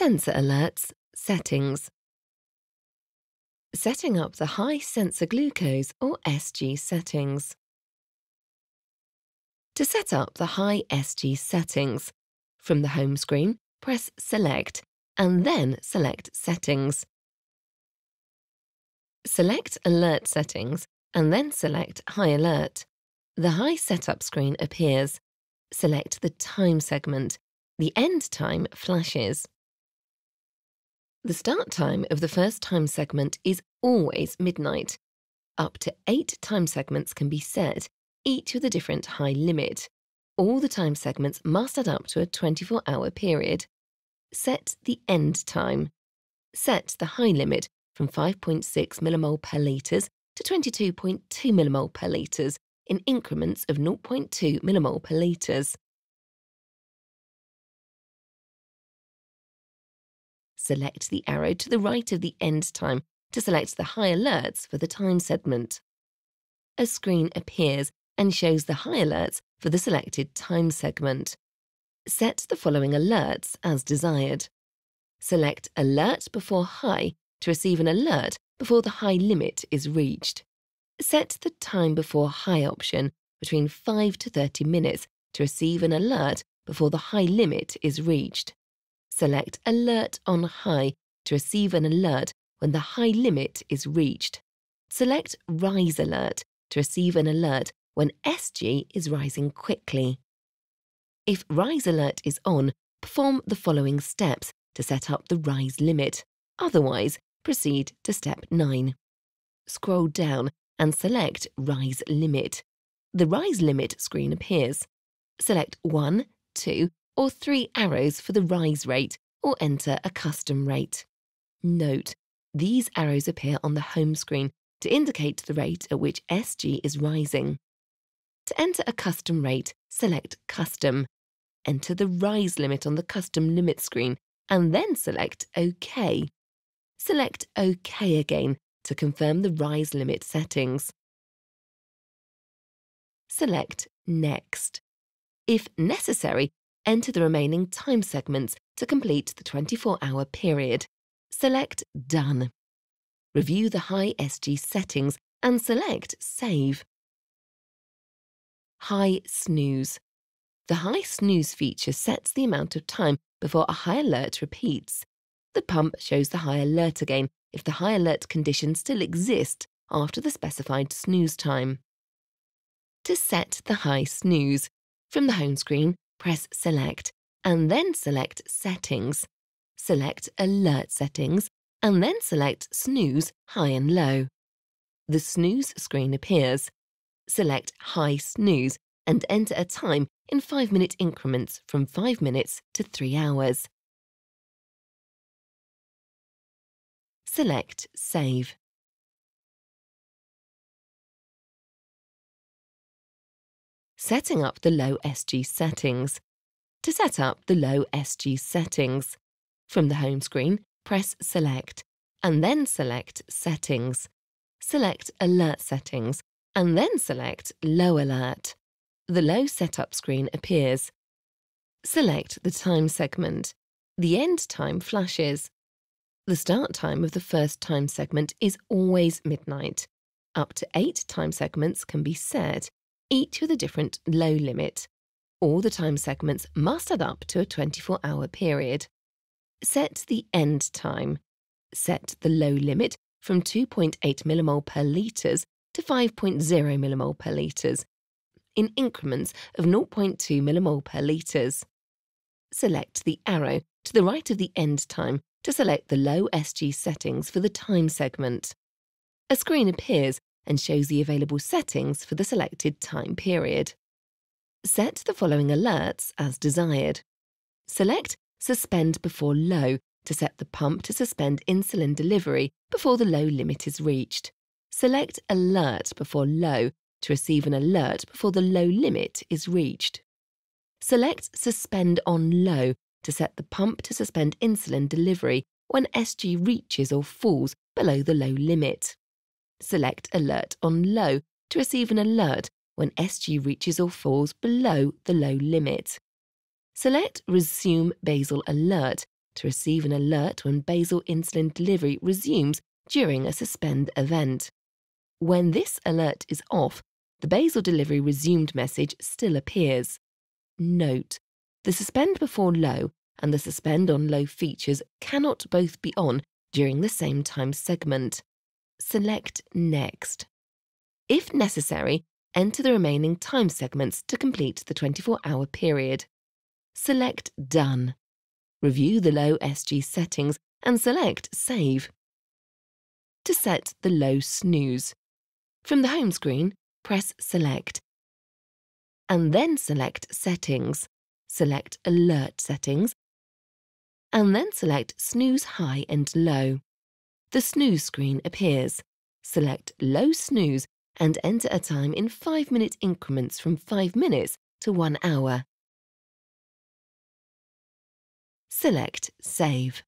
Sensor alerts, settings. Setting up the high sensor glucose or SG settings. To set up the high SG settings, from the home screen, press Select and then select Settings. Select Alert Settings and then select High Alert. The High Setup screen appears. Select the time segment. The end time flashes. The start time of the first time segment is always midnight. Up to eight time segments can be set, each with a different high limit. All the time segments must add up to a 24 hour period. Set the end time. Set the high limit from 5.6 millimole per litres to 22.2 millimole per litres in increments of 0.2 millimole per litres. Select the arrow to the right of the end time to select the high alerts for the time segment. A screen appears and shows the high alerts for the selected time segment. Set the following alerts as desired. Select Alert before High to receive an alert before the high limit is reached. Set the time before high option between 5 to 30 minutes to receive an alert before the high limit is reached. Select Alert on High to receive an alert when the high limit is reached. Select Rise Alert to receive an alert when SG is rising quickly. If Rise Alert is on, perform the following steps to set up the rise limit. Otherwise, proceed to step 9. Scroll down and select Rise Limit. The Rise Limit screen appears. Select 1, 2, or 3 arrows for the rise rate or enter a custom rate. Note, these arrows appear on the home screen to indicate the rate at which SG is rising. To enter a custom rate, select Custom. Enter the rise limit on the custom limit screen and then select OK. Select OK again to confirm the rise limit settings. Select Next. If necessary, enter the remaining time segments to complete the 24 hour period. Select Done. Review the high SG settings and select Save. High Snooze. The high snooze feature sets the amount of time before a high alert repeats. The pump shows the high alert again if the high alert condition still exists after the specified snooze time. To set the high snooze, from the home screen, press Select and then select Settings. Select Alert Settings and then select Snooze High and Low. The snooze screen appears. Select High Snooze and enter a time in 5 minute increments from 5 minutes to 3 hours. Select Save. Setting up the low SG settings. To set up the low SG settings, from the home screen, press Select and then select Settings. Select Alert Settings and then select Low Alert. The low setup screen appears. Select the time segment. The end time flashes. The start time of the first time segment is always midnight. Up to eight time segments can be set, each with a different low limit. All the time segments must add up to a 24 hour period. Set the end time. Set the low limit from 2.8 millimole per litres to 5.0 millimole per litres in increments of 0.2 millimole per litres. Select the arrow to the right of the end time to select the low SG settings for the time segment. A screen appears and shows the available settings for the selected time period. Set the following alerts as desired. Select Suspend before low to set the pump to suspend insulin delivery before the low limit is reached. Select Alert before low to receive an alert before the low limit is reached. Select Suspend on Low to set the pump to suspend insulin delivery when SG reaches or falls below the low limit. Select Alert on Low to receive an alert when SG reaches or falls below the low limit. Select Resume Basal Alert to receive an alert when basal insulin delivery resumes during a suspend event. When this alert is off, the basal delivery resumed message still appears. Note, the suspend before low and the suspend on low features cannot both be on during the same time segment. Select Next. If necessary, enter the remaining time segments to complete the 24-hour period. Select Done. Review the low SG settings and select Save. To set the low snooze. From the home screen, press Select. And then select Settings. Select Alert Settings. And then select Snooze High and Low. The snooze screen appears. Select Low Snooze and enter a time in 5 minute increments from 5 minutes to 1 hour. Select Save.